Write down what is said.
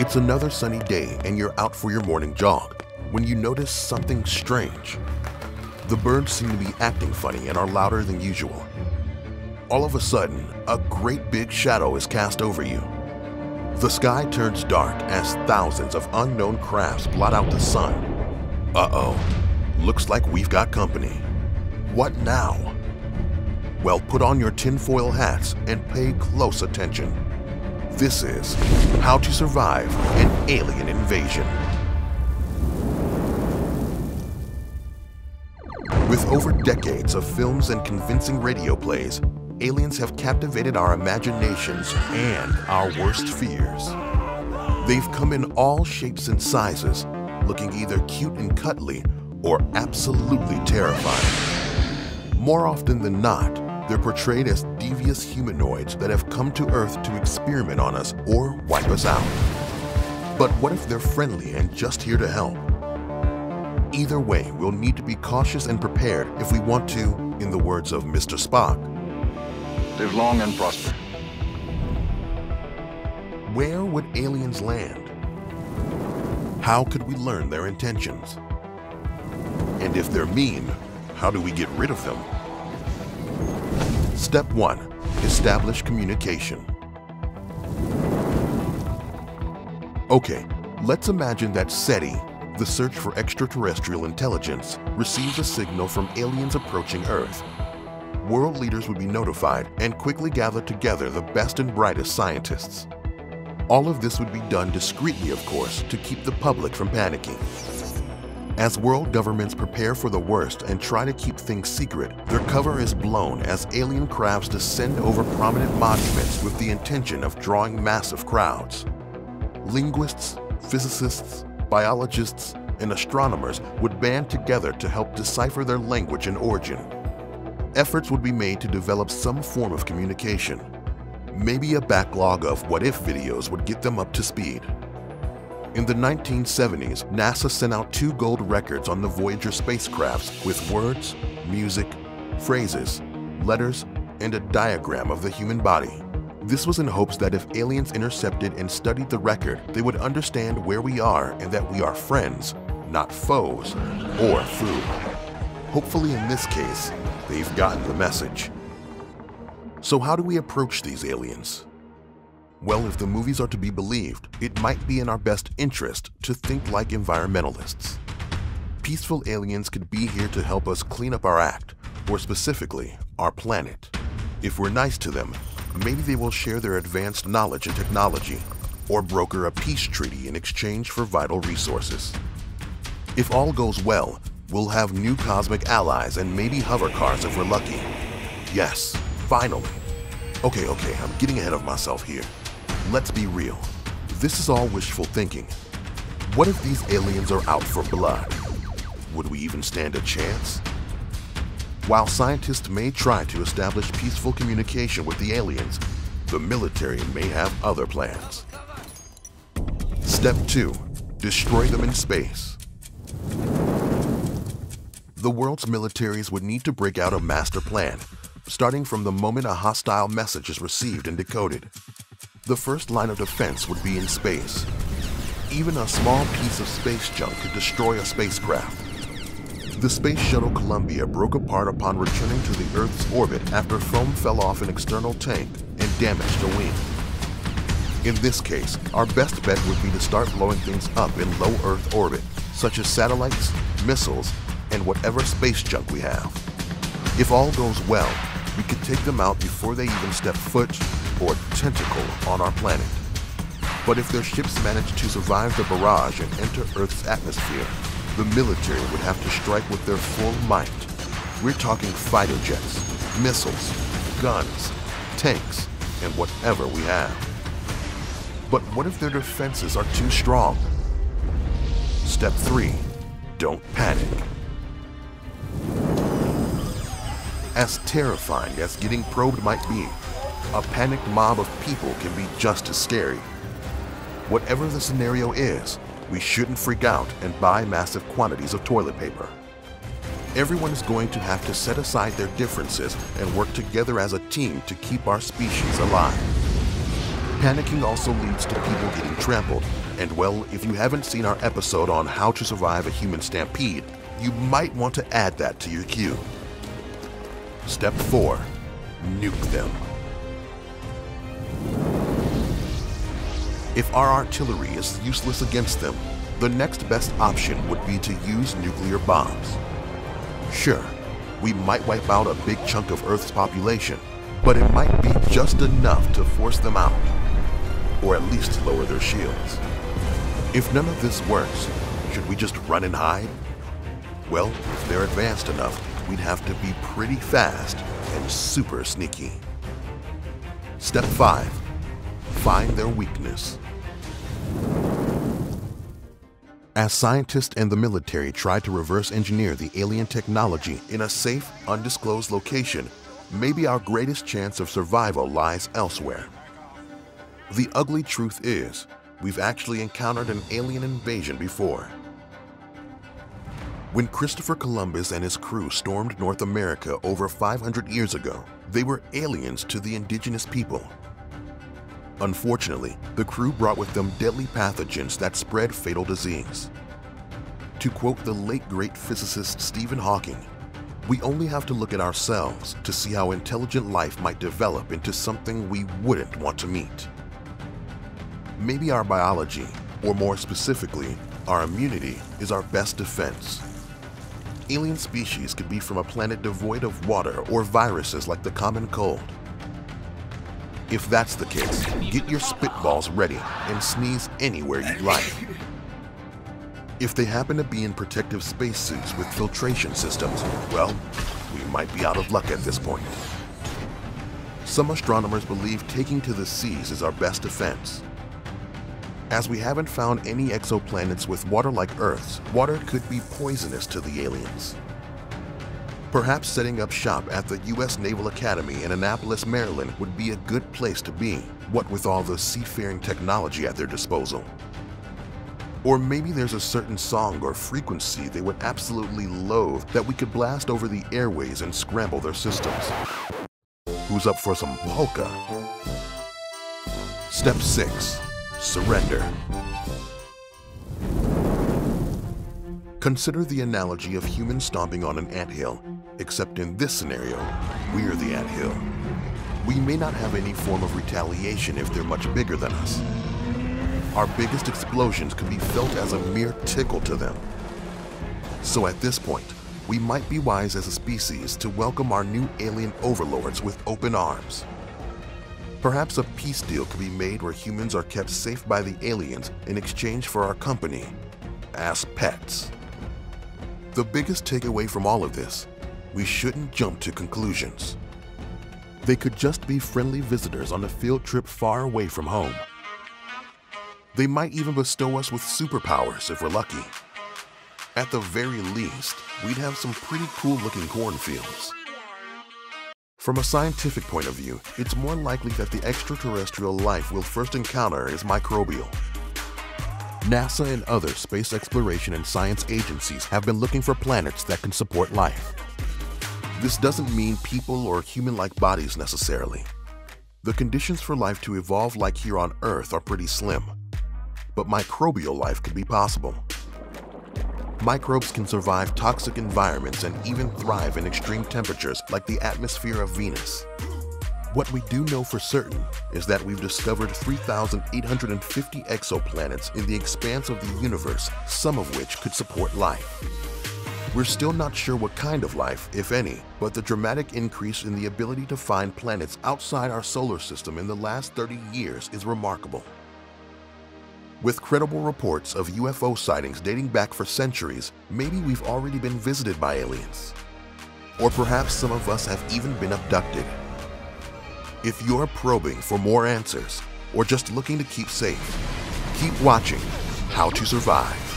It's another sunny day and you're out for your morning jog when you notice something strange. The birds seem to be acting funny and are louder than usual. All of a sudden, a great big shadow is cast over you. The sky turns dark as thousands of unknown crafts blot out the sun. Uh-oh, looks like we've got company. What now? Well, put on your tinfoil hats and pay close attention. This is How to Survive an Alien Invasion. With over decades of films and convincing radio plays, aliens have captivated our imaginations and our worst fears. They've come in all shapes and sizes, looking either cute and cuddly or absolutely terrifying. More often than not, they're portrayed as devious humanoids that have come to Earth to experiment on us or wipe us out. But what if they're friendly and just here to help? Either way, we'll need to be cautious and prepared if we want to, in the words of Mr. Spock, live long and prosper. Where would aliens land? How could we learn their intentions? And if they're mean, how do we get rid of them? Step 1. Establish communication. Okay, let's imagine that SETI, the search for extraterrestrial intelligence, receives a signal from aliens approaching Earth. World leaders would be notified and quickly gather together the best and brightest scientists. All of this would be done discreetly, of course, to keep the public from panicking. As world governments prepare for the worst and try to keep things secret, their cover is blown as alien crafts descend over prominent monuments with the intention of drawing massive crowds. Linguists, physicists, biologists, and astronomers would band together to help decipher their language and origin. Efforts would be made to develop some form of communication. Maybe a backlog of what-if videos would get them up to speed. In the 1970s, NASA sent out two gold records on the Voyager spacecrafts with words, music, phrases, letters, and a diagram of the human body. This was in hopes that if aliens intercepted and studied the record, they would understand where we are and that we are friends, not foes or food. Hopefully in this case, they've gotten the message. So how do we approach these aliens? Well, if the movies are to be believed, it might be in our best interest to think like environmentalists. Peaceful aliens could be here to help us clean up our act, or specifically, our planet. If we're nice to them, maybe they will share their advanced knowledge and technology, or broker a peace treaty in exchange for vital resources. If all goes well, we'll have new cosmic allies and maybe hover cars if we're lucky. Yes, finally. Okay, okay, I'm getting ahead of myself here. Let's be real. This is all wishful thinking. What if these aliens are out for blood? Would we even stand a chance? While scientists may try to establish peaceful communication with the aliens, the military may have other plans. Step 2. Destroy them in space. The world's militaries would need to break out a master plan, starting from the moment a hostile message is received and decoded. The first line of defense would be in space. Even a small piece of space junk could destroy a spacecraft. The Space Shuttle Columbia broke apart upon returning to the Earth's orbit after foam fell off an external tank and damaged a wing. In this case, our best bet would be to start blowing things up in low Earth orbit, such as satellites, missiles, and whatever space junk we have. If all goes well, we could take them out before they even step foot or tentacle on our planet. But if their ships manage to survive the barrage and enter Earth's atmosphere, the military would have to strike with their full might. We're talking fighter jets, missiles, guns, tanks, and whatever we have. But what if their defenses are too strong? Step 3. Don't panic. As terrifying as getting probed might be, a panicked mob of people can be just as scary. Whatever the scenario is, we shouldn't freak out and buy massive quantities of toilet paper. Everyone is going to have to set aside their differences and work together as a team to keep our species alive. Panicking also leads to people getting trampled And well, if you haven't seen our episode on how to survive a human stampede, you might want to add that to your queue. Step 4. Nuke them. If our artillery is useless against them, the next best option would be to use nuclear bombs. Sure, we might wipe out a big chunk of Earth's population, but it might be just enough to force them out, or at least lower their shields. If none of this works, should we just run and hide? Well, if they're advanced enough, we'd have to be pretty fast and super sneaky. Step 5. Find their weakness. As scientists and the military try to reverse engineer the alien technology in a safe, undisclosed location, maybe our greatest chance of survival lies elsewhere. The ugly truth is, we've actually encountered an alien invasion before. When Christopher Columbus and his crew stormed North America over 500 years ago, they were aliens to the indigenous people. Unfortunately, the crew brought with them deadly pathogens that spread fatal disease. To quote the late great physicist Stephen Hawking, we only have to look at ourselves to see how intelligent life might develop into something we wouldn't want to meet. Maybe our biology, or more specifically, our immunity, is our best defense alien species could be from a planet devoid of water or viruses like the common cold. If that's the case, get your spitballs ready and sneeze anywhere you'd like. If they happen to be in protective spacesuits with filtration systems, well, we might be out of luck at this point. Some astronomers believe taking to the seas is our best defense. As we haven't found any exoplanets with water like Earth's, water could be poisonous to the aliens. Perhaps setting up shop at the U.S. Naval Academy in Annapolis, Maryland would be a good place to be, what with all the seafaring technology at their disposal. Or maybe there's a certain song or frequency they would absolutely loathe that we could blast over the airways and scramble their systems. Who's up for some polka? Step 6 surrender. Consider the analogy of humans stomping on an anthill, except in this scenario, we're the anthill. We may not have any form of retaliation if they're much bigger than us. Our biggest explosions could be felt as a mere tickle to them. So at this point, we might be wise as a species to welcome our new alien overlords with open arms. Perhaps a peace deal could be made where humans are kept safe by the aliens in exchange for our company as pets. The biggest takeaway from all of this, we shouldn't jump to conclusions. They could just be friendly visitors on a field trip far away from home. They might even bestow us with superpowers if we're lucky. At the very least, we'd have some pretty cool looking cornfields. From a scientific point of view, it's more likely that the extraterrestrial life we'll first encounter is microbial. NASA and other space exploration and science agencies have been looking for planets that can support life. This doesn't mean people or human-like bodies necessarily. The conditions for life to evolve like here on Earth are pretty slim, but microbial life could be possible. Microbes can survive toxic environments and even thrive in extreme temperatures like the atmosphere of Venus. What we do know for certain is that we've discovered 3,850 exoplanets in the expanse of the universe, some of which could support life. We're still not sure what kind of life, if any, but the dramatic increase in the ability to find planets outside our solar system in the last 30 years is remarkable. With credible reports of UFO sightings dating back for centuries, maybe we've already been visited by aliens. Or perhaps some of us have even been abducted. If you're probing for more answers, or just looking to keep safe, keep watching How to Survive.